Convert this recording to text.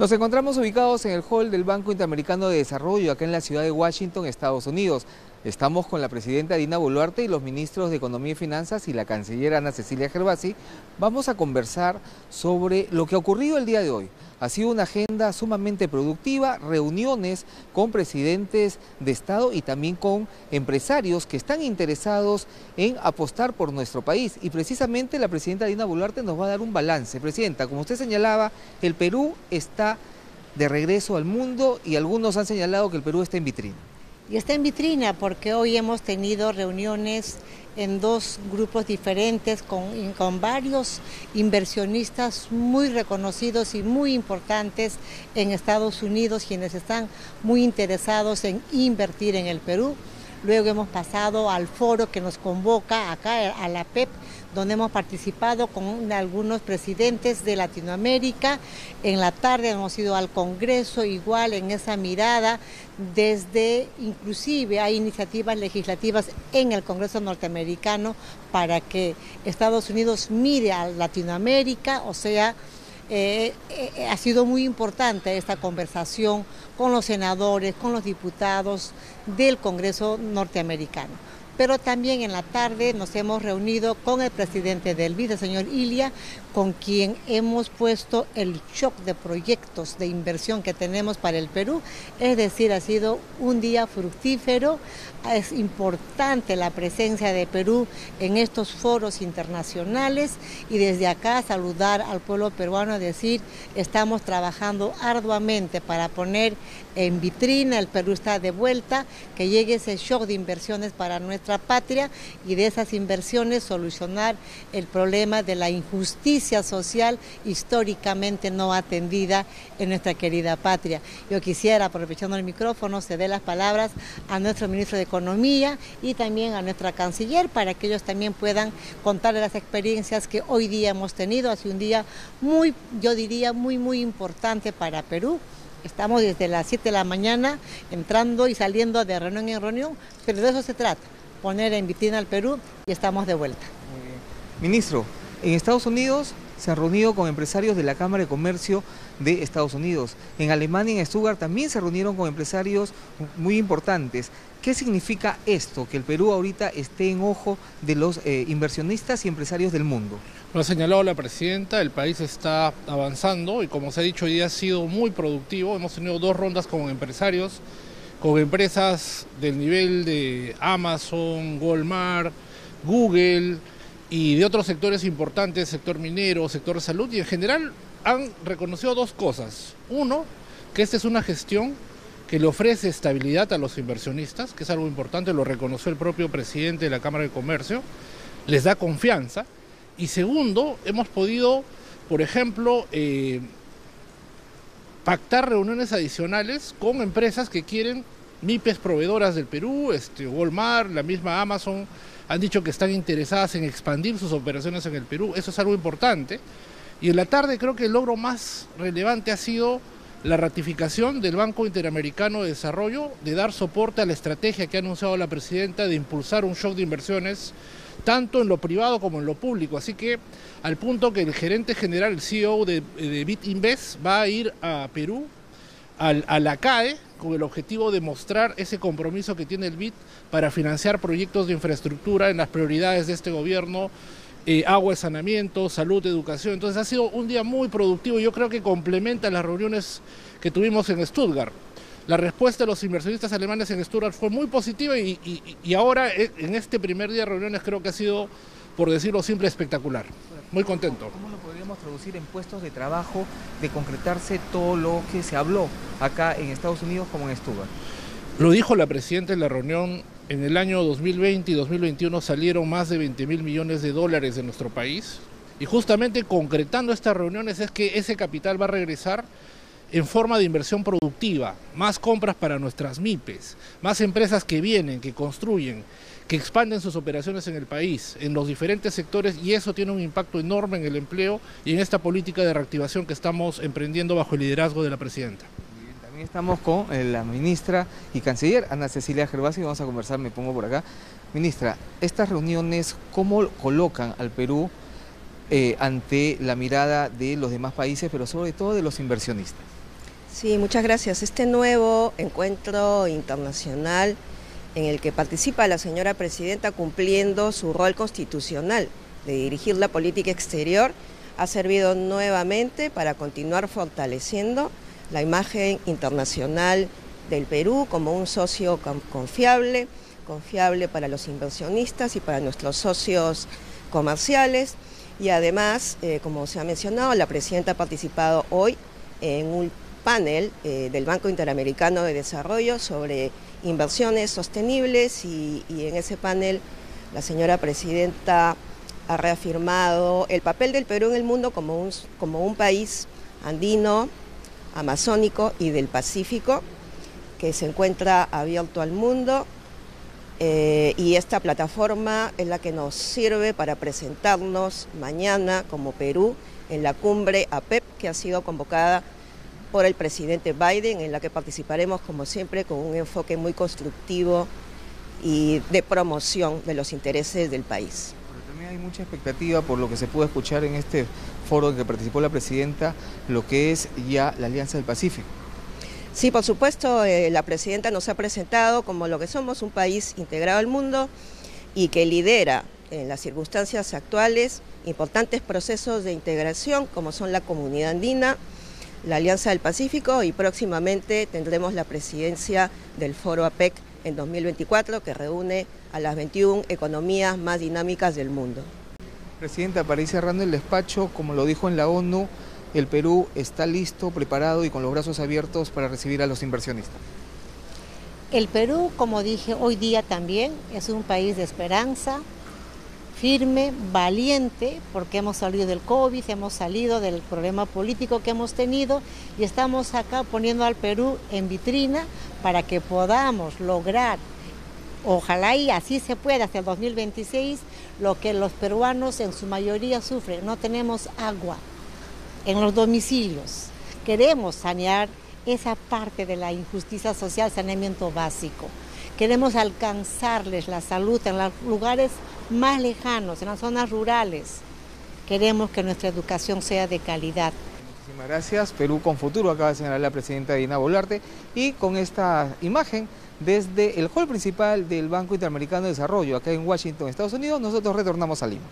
Nos encontramos ubicados en el hall del Banco Interamericano de Desarrollo, acá en la ciudad de Washington, Estados Unidos. Estamos con la presidenta Dina Boluarte y los ministros de Economía y Finanzas y la canciller Ana Cecilia Gervasi. Vamos a conversar sobre lo que ha ocurrido el día de hoy. Ha sido una agenda sumamente productiva, reuniones con presidentes de Estado y también con empresarios que están interesados en apostar por nuestro país. Y precisamente la presidenta Dina Boluarte nos va a dar un balance. Presidenta, como usted señalaba, el Perú está de regreso al mundo y algunos han señalado que el Perú está en vitrina. Y está en vitrina porque hoy hemos tenido reuniones en dos grupos diferentes con, varios inversionistas muy reconocidos y muy importantes en Estados Unidos, quienes están muy interesados en invertir en el Perú. Luego hemos pasado al foro que nos convoca acá a la PEP, donde hemos participado con algunos presidentes de Latinoamérica. En la tarde hemos ido al Congreso igual en esa mirada, desde inclusive hay iniciativas legislativas en el Congreso norteamericano para que Estados Unidos mire a Latinoamérica, o sea, eh, eh, ha sido muy importante esta conversación con los senadores, con los diputados del Congreso norteamericano pero también en la tarde nos hemos reunido con el presidente del BID, el señor Ilia, con quien hemos puesto el shock de proyectos de inversión que tenemos para el Perú. Es decir, ha sido un día fructífero, es importante la presencia de Perú en estos foros internacionales y desde acá saludar al pueblo peruano decir, estamos trabajando arduamente para poner en vitrina, el Perú está de vuelta, que llegue ese shock de inversiones para nuestra patria y de esas inversiones solucionar el problema de la injusticia social históricamente no atendida en nuestra querida patria. Yo quisiera, aprovechando el micrófono, ceder las palabras a nuestro ministro de Economía y también a nuestra canciller para que ellos también puedan contar las experiencias que hoy día hemos tenido. Hace un día muy, yo diría, muy, muy importante para Perú. Estamos desde las 7 de la mañana entrando y saliendo de reunión en reunión, pero de eso se trata, poner en vitrina al Perú y estamos de vuelta. Ministro, en Estados Unidos se han reunido con empresarios de la Cámara de Comercio de Estados Unidos. En Alemania, en Stuttgart, también se reunieron con empresarios muy importantes. ¿Qué significa esto, que el Perú ahorita esté en ojo de los eh, inversionistas y empresarios del mundo? Lo ha señalado la presidenta, el país está avanzando y como se ha dicho hoy día ha sido muy productivo. Hemos tenido dos rondas con empresarios, con empresas del nivel de Amazon, Walmart, Google, y de otros sectores importantes, sector minero, sector de salud, y en general han reconocido dos cosas. Uno, que esta es una gestión que le ofrece estabilidad a los inversionistas, que es algo importante, lo reconoció el propio presidente de la Cámara de Comercio, les da confianza. Y segundo, hemos podido, por ejemplo, eh, pactar reuniones adicionales con empresas que quieren MIPES proveedoras del Perú, este, Walmart, la misma Amazon, han dicho que están interesadas en expandir sus operaciones en el Perú. Eso es algo importante. Y en la tarde creo que el logro más relevante ha sido la ratificación del Banco Interamericano de Desarrollo de dar soporte a la estrategia que ha anunciado la presidenta de impulsar un shock de inversiones tanto en lo privado como en lo público. Así que al punto que el gerente general, el CEO de, de BitInvest, va a ir a Perú, a la CAE, con el objetivo de mostrar ese compromiso que tiene el BID para financiar proyectos de infraestructura en las prioridades de este gobierno, eh, agua, saneamiento, salud, educación. Entonces ha sido un día muy productivo y yo creo que complementa las reuniones que tuvimos en Stuttgart. La respuesta de los inversionistas alemanes en Stuttgart fue muy positiva y, y ahora eh, en este primer día de reuniones creo que ha sido, por decirlo simple, espectacular. Muy contento. ¿Cómo lo podríamos traducir en puestos de trabajo de concretarse todo lo que se habló acá en Estados Unidos como en Stuttgart? Lo dijo la presidenta en la reunión, en el año 2020 y 2021 salieron más de 20 mil millones de dólares de nuestro país y justamente concretando estas reuniones es que ese capital va a regresar en forma de inversión productiva, más compras para nuestras MIPES, más empresas que vienen, que construyen, que expanden sus operaciones en el país, en los diferentes sectores, y eso tiene un impacto enorme en el empleo y en esta política de reactivación que estamos emprendiendo bajo el liderazgo de la presidenta. Estamos con eh, la ministra y canciller Ana Cecilia Gervasi, vamos a conversar, me pongo por acá. Ministra, estas reuniones, ¿cómo colocan al Perú eh, ante la mirada de los demás países, pero sobre todo de los inversionistas? Sí, muchas gracias. Este nuevo encuentro internacional en el que participa la señora presidenta cumpliendo su rol constitucional de dirigir la política exterior ha servido nuevamente para continuar fortaleciendo la imagen internacional del Perú como un socio confiable, confiable para los inversionistas y para nuestros socios comerciales. Y además, eh, como se ha mencionado, la presidenta ha participado hoy en un panel eh, del Banco Interamericano de Desarrollo sobre inversiones sostenibles y, en ese panel la señora presidenta ha reafirmado el papel del Perú en el mundo como un, como un país andino, amazónico y del Pacífico que se encuentra abierto al mundo eh, y esta plataforma es la que nos sirve para presentarnos mañana como Perú en la cumbre APEP que ha sido convocada por el presidente Biden, en la que participaremos como siempre con un enfoque muy constructivo y de promoción de los intereses del país. Hay mucha expectativa por lo que se pudo escuchar en este foro en que participó la presidenta, lo que es ya la Alianza del Pacífico. Sí, por supuesto, eh, la presidenta nos ha presentado como lo que somos, un país integrado al mundo y que lidera en las circunstancias actuales importantes procesos de integración como son la comunidad andina, la Alianza del Pacífico y próximamente tendremos la presidencia del Foro APEC en 2024 que reúne a las 21 economías más dinámicas del mundo. Presidenta, para ir cerrando el despacho, como lo dijo en la ONU, el Perú está listo, preparado y con los brazos abiertos para recibir a los inversionistas. El Perú, como dije hoy día también, es un país de esperanza, firme, valiente, porque hemos salido del COVID, hemos salido del problema político que hemos tenido y estamos acá poniendo al Perú en vitrina para que podamos lograr, ojalá y así se pueda hasta el 2026, lo que los peruanos en su mayoría sufren. No tenemos agua en los domicilios. Queremos sanear esa parte de la injusticia social, saneamiento básico. Queremos alcanzarles la salud en los lugares más lejanos, en las zonas rurales. Queremos que nuestra educación sea de calidad. Muchísimas gracias. Perú con futuro, acaba de señalar la presidenta Dina Boluarte. Y con esta imagen, desde el hall principal del Banco Interamericano de Desarrollo, acá en Washington, Estados Unidos, nosotros retornamos a Lima.